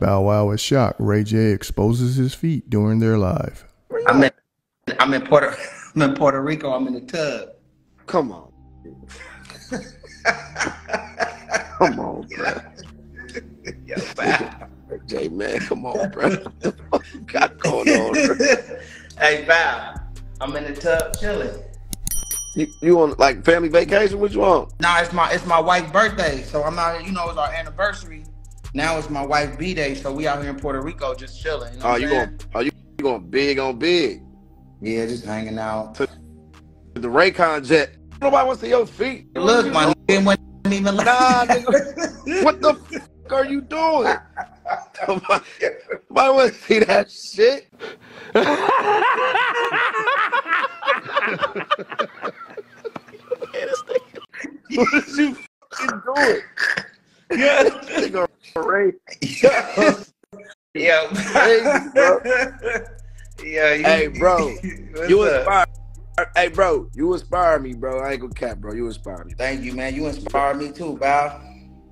Bow Wow is shocked. Ray J exposes his feet during their live. I'm in, I'm in Puerto, I'm in Puerto Rico. I'm in the tub. Come on. come on, bro. Yeah, Bow. Jay, man, come on, bro. What you got going on, bro? hey, Bow. I'm in the tub chilling. You, you on like family vacation? What you on? Nah, it's my it's my wife's birthday, so I'm not. You know, it's our anniversary. Now it's my wife's b day, so we out here in Puerto Rico just chilling. You know Oh, you I'm going? Oh, you, you going big on big? Yeah, just hanging out. The Raycon jet. Nobody wants to see your feet. Look, my nigga wasn't even like. Nah, nigga. What the fuck are you doing? Nobody, nobody want to see that shit. what is you fucking doing? yeah. Nigga, Ray. Yeah. Bro. Yeah. You, Hey, bro. You inspire. Hey, bro. You inspire me, bro. I ain't gonna cap, bro. You inspire me. Thank you, man. You inspire me too, Bow.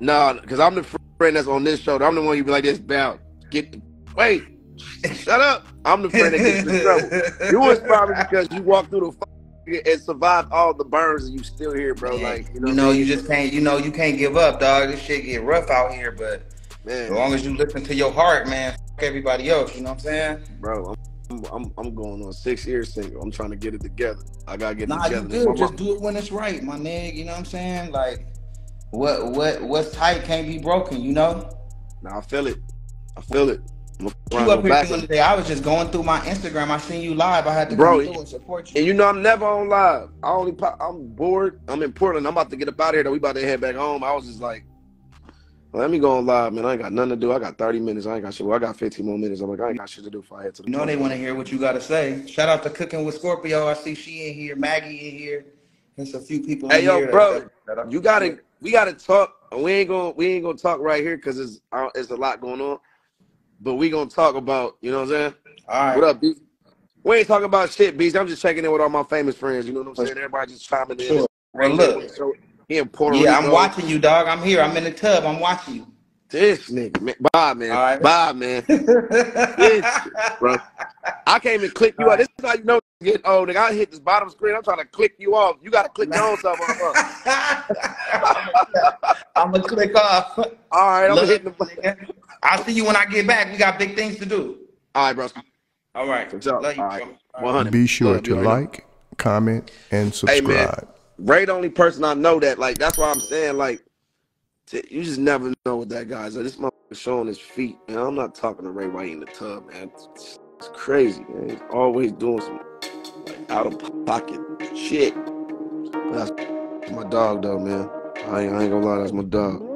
No, because I'm the friend that's on this show. I'm the one you be like this about. Get the wait. Shut up. I'm the friend that gets in trouble. You inspire me because you walked through the fire and survived all the burns and you still here, bro. Yeah. Like you know, you know, you just can't. You know, you can't give up, dog. This shit get rough out here, but man, as man, long as you listen to your heart, man, everybody else. You know what I'm saying? bro. I'm, I'm I'm going on six years single. I'm trying to get it together. I gotta get it Nah, you together. good. Just mom- do it when it's right, my nigga. You know what I'm saying? Like, what what what's tight can't be broken. You know. Nah, I feel it. I feel it. You up here doing today? I was just going through my Instagram. I seen you live. I had to Bro, come through and support you. And you know I'm never on live. I only pop, I'm bored. I'm in Portland. I'm about to get up out of here. Though we about to head back home. I was just like, let me go on live, man. I ain't got nothing to do. I got 30 minutes. I ain't got shit. Well, I got 15 more minutes. I'm like, I ain't got shit to do if I head to the. You know they want to hear what you got to say. Shout out to Cooking with Scorpio. I see she in here, Maggie in here. There's a few people Hey, yo, bro, that- that You gotta, we gotta talk. We ain't gonna, we ain't gonna talk right here because it's, uh, it's a lot going on. But we gonna talk about, you know what I'm saying? All right. What up, B? We ain't talking about shit, Beast. I'm just checking in with all my famous friends. You know what I'm saying? Everybody just chiming in. Sure. Well, look. He in Puerto Yeah, Rico. I'm watching you, dog. I'm here. I'm in the tub. I'm watching you. This nigga, man. Bye, man. All right. Bye, man. bro. I can't even click you out. This is how you know you get old. Nigga, I hit this bottom screen. I'm trying to click you off. You gotta click your own stuff off. I'm gonna click off. All right, I'm hitting the nigga. I'll see you when I get back. We got big things to do. All right, bro. All right. For sure. Love you, All right. bro. All right. 100. Be sure Love to you, right like, comment, and Hey, man. subscribe. Ray, the only person I know that, like, that's why I'm saying, like, t- you just never know what that guy's. Like, this motherfucker showing his feet, man. I'm not talking to Ray while he in the tub, man. It's, it's crazy, man. He's always doing some like out of pocket shit. But that's my dog, though, man. I ain't, I ain't gonna lie, that's my dog.